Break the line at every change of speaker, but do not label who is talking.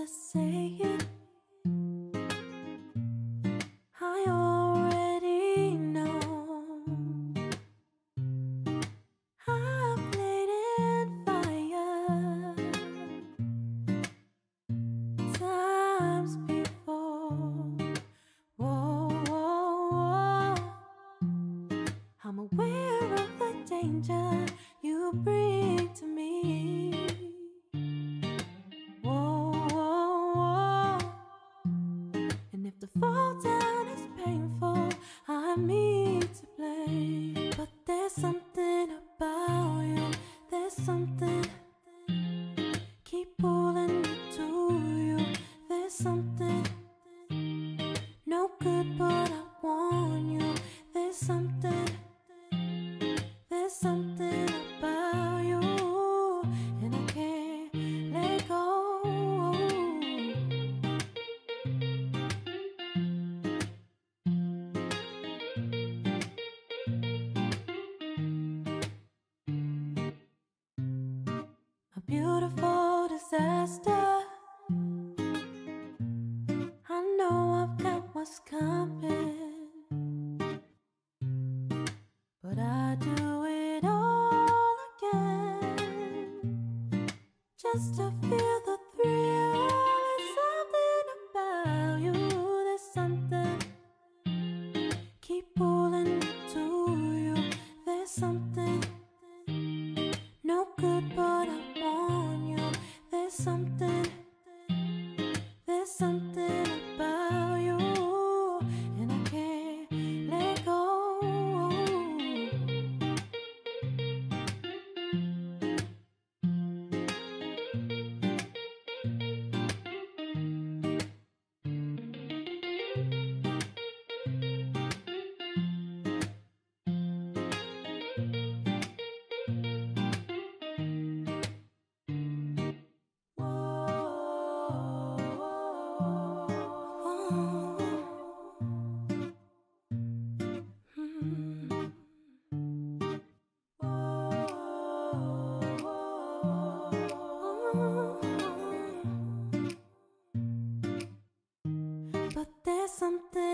just say it. I already know. I played in fire times before. Whoa, whoa, whoa. I'm aware of the danger you bring to me. To beautiful disaster. I know I've got what's coming, but I do it all again just to feel the something, But there's something